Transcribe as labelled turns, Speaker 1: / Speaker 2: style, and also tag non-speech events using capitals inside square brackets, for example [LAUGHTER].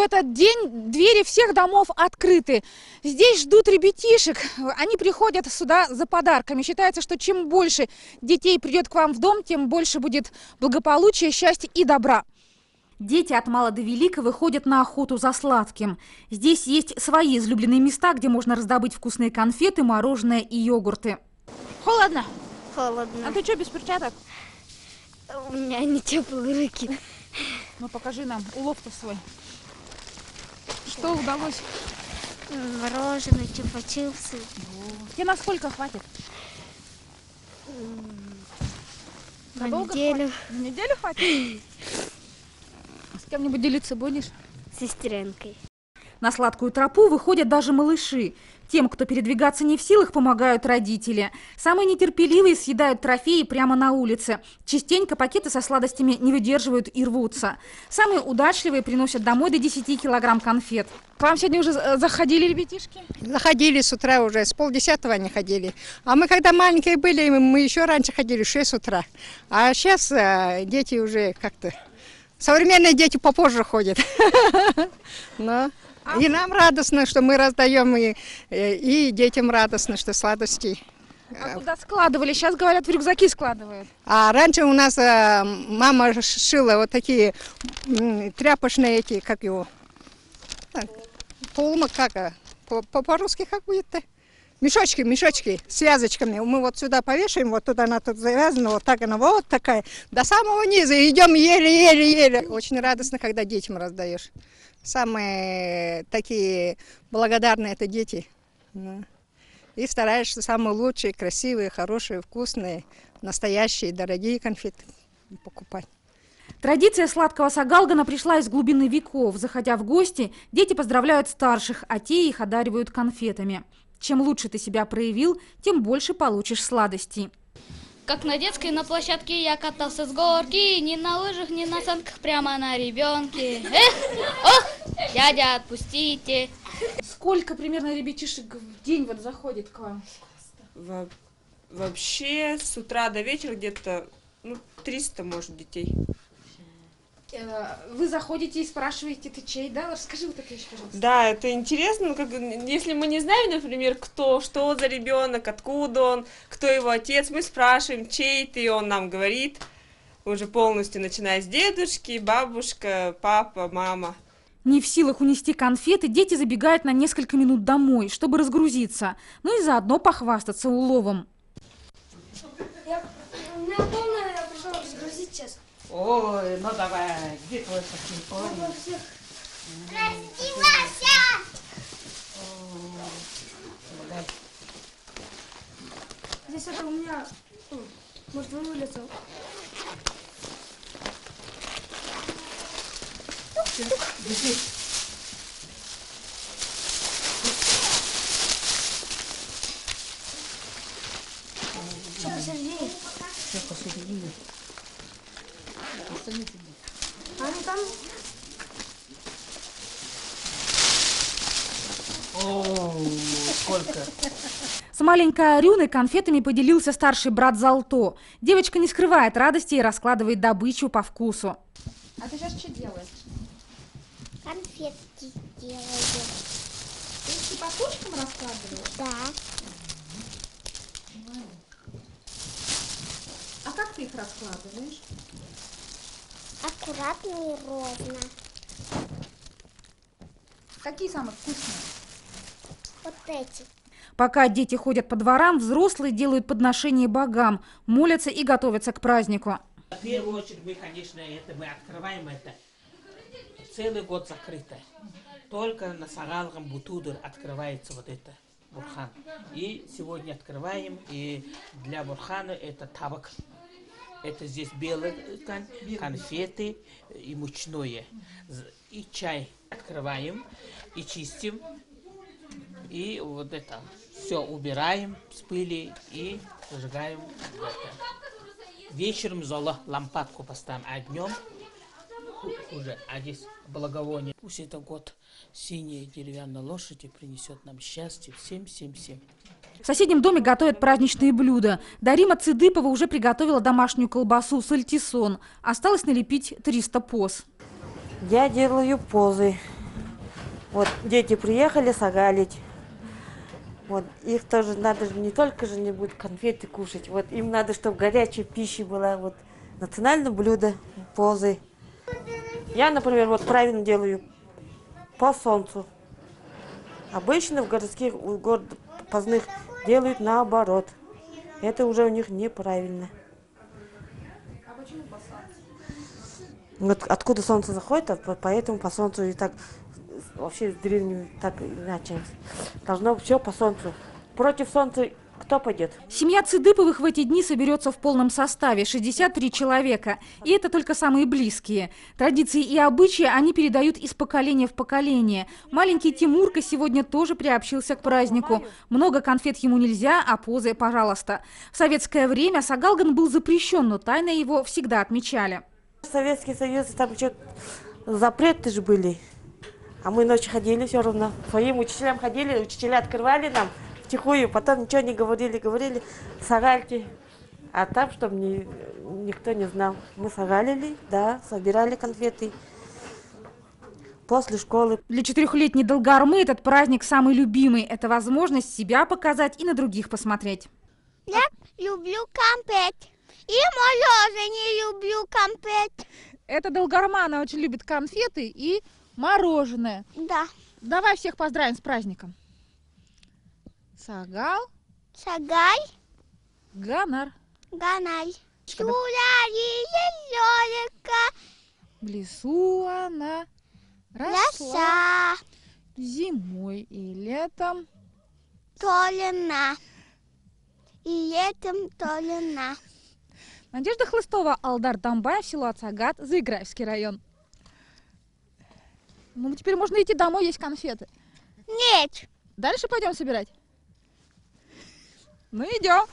Speaker 1: в этот день двери всех домов открыты. Здесь ждут ребятишек. Они приходят сюда за подарками. Считается, что чем больше детей придет к вам в дом, тем больше будет благополучия, счастья и добра. Дети от мала до велика выходят на охоту за сладким. Здесь есть свои излюбленные места, где можно раздобыть вкусные конфеты, мороженое и йогурты. Холодно?
Speaker 2: Холодно.
Speaker 1: А ты что, без перчаток?
Speaker 2: У меня не теплые руки.
Speaker 1: Ну, покажи нам улов-то свой. Что удалось?
Speaker 2: Мороженое, чупа-чипсы.
Speaker 1: Тебе на сколько хватит?
Speaker 2: На
Speaker 1: Надолго
Speaker 2: неделю
Speaker 1: На неделю хватит? [GASPS] С кем-нибудь делиться будешь?
Speaker 2: с сестренкой.
Speaker 1: На сладкую тропу выходят даже малыши. Тем, кто передвигаться не в силах, помогают родители. Самые нетерпеливые съедают трофеи прямо на улице. Частенько пакеты со сладостями не выдерживают и рвутся. Самые удачливые приносят домой до 10 килограмм конфет. К вам сегодня уже э, заходили ребятишки?
Speaker 3: Заходили с утра уже, с полдесятого они ходили. А мы когда маленькие были, мы еще раньше ходили, в 6 утра. А сейчас э, дети уже как-то... Современные дети попозже ходят. [LAUGHS] Но и нам радостно, что мы раздаем, и, э, и детям радостно, что сладости.
Speaker 1: А куда складывали? Сейчас, говорят, в рюкзаки складывают.
Speaker 3: А раньше у нас э, мама шила вот такие тряпочные эти, как его, так, полма, как, по- по-русски как будет-то? Мешочки, мешочки с вязочками. Мы вот сюда повешаем, вот туда она тут завязана, вот так она вот такая. До самого низа идем еле-еле-еле. Очень радостно, когда детям раздаешь. Самые такие благодарные это дети. Да. И стараешься самые лучшие, красивые, хорошие, вкусные, настоящие, дорогие конфеты покупать.
Speaker 1: Традиция сладкого сагалгана пришла из глубины веков. Заходя в гости, дети поздравляют старших, а те их одаривают конфетами. Чем лучше ты себя проявил, тем больше получишь сладостей.
Speaker 4: Как на детской на площадке я катался с горки, ни на лыжах, ни на санках, прямо на ребенке. Эх, ох, дядя, отпустите.
Speaker 1: Сколько примерно ребятишек в день вот заходит к вам?
Speaker 5: Во- Вообще с утра до вечера где-то ну, 300, может, детей.
Speaker 1: Э, Вы заходите и спрашиваете, ты чей, да? Расскажи вот это еще, пожалуйста.
Speaker 5: Да, это интересно, ну, как, если мы не знаем, например, кто, что за ребенок, откуда он, кто его отец, мы спрашиваем, чей ты, и он нам говорит, уже полностью, начиная с дедушки, бабушка, папа, мама.
Speaker 1: Не в силах унести конфеты, дети забегают на несколько минут домой, чтобы разгрузиться, ну и заодно похвастаться уловом.
Speaker 2: У меня полная, я пришел разгрузить сейчас.
Speaker 6: Ой, ну давай, где твой телефон?
Speaker 2: Здесь это у меня, о, может, вылетел. Что А ну там
Speaker 6: О, сколько?
Speaker 1: С маленькой Арюной конфетами поделился старший брат Залто. Девочка не скрывает радости и раскладывает добычу по вкусу. А ты сейчас что делаешь?
Speaker 2: конфетки делаю.
Speaker 1: Ты по кучкам раскладываешь?
Speaker 2: Да.
Speaker 1: А как ты их раскладываешь?
Speaker 2: Аккуратно и ровно.
Speaker 1: Какие самые вкусные?
Speaker 2: Вот эти.
Speaker 1: Пока дети ходят по дворам, взрослые делают подношения богам, молятся и готовятся к празднику.
Speaker 6: В первую очередь мы, конечно, это мы открываем это. Целый год закрыто. Только на Сагалгам Бутудр открывается вот это Бурхан. И сегодня открываем, и для Бурхана это табак. Это здесь белая ткань, конфеты и мучное. И чай открываем, и чистим. И вот это все убираем с пыли и это. Вечером зола лампадку поставим, а днем хуже. А здесь благовоние. Пусть это год синей деревянной лошади принесет нам счастье. Всем, всем, всем.
Speaker 1: В соседнем доме готовят праздничные блюда. Дарима Цыдыпова уже приготовила домашнюю колбасу сальтисон. Осталось налепить 300 поз.
Speaker 7: Я делаю позы. Вот дети приехали сагалить. Вот их тоже надо же не только же не будет конфеты кушать. Вот им надо, чтобы горячая пища была. Вот национальное блюдо позы. Я, например, вот правильно делаю по солнцу. Обычно в городских у город поздних делают наоборот. Это уже у них неправильно. Вот откуда солнце заходит, а по- поэтому по солнцу и так вообще с древними так иначе. Должно все по солнцу. Против солнца кто пойдет?
Speaker 1: Семья Цыдыповых в эти дни соберется в полном составе – 63 человека. И это только самые близкие. Традиции и обычаи они передают из поколения в поколение. Маленький Тимурка сегодня тоже приобщился к празднику. Много конфет ему нельзя, а позы – пожалуйста. В советское время Сагалган был запрещен, но тайно его всегда отмечали.
Speaker 7: Советский Союз, там что запреты же были. А мы ночью ходили все равно. Своим учителям ходили, учителя открывали нам втихую, потом ничего не говорили, говорили, сагальте. А там, чтобы ни- никто не знал. Мы сагалили, да, собирали конфеты. После школы
Speaker 1: Для четырехлетней Долгармы этот праздник самый любимый. Это возможность себя показать и на других посмотреть.
Speaker 2: Я люблю конфет. И мороженое люблю конфет.
Speaker 1: Это Долгарма, она очень любит конфеты и мороженое.
Speaker 2: Да.
Speaker 1: Давай всех поздравим с праздником. Сагал,
Speaker 2: Сагай,
Speaker 1: Ганар.
Speaker 2: ганай. Чуляри, елёлика,
Speaker 1: В лесу она росла
Speaker 2: роса,
Speaker 1: зимой и летом.
Speaker 2: толена. И летом толена.
Speaker 1: Надежда Хлыстова, Алдар Тамбаев, село Ацагат, Заиграевский район. Ну, теперь можно идти домой, есть конфеты.
Speaker 2: Нет.
Speaker 1: Дальше пойдем собирать? Ну идем.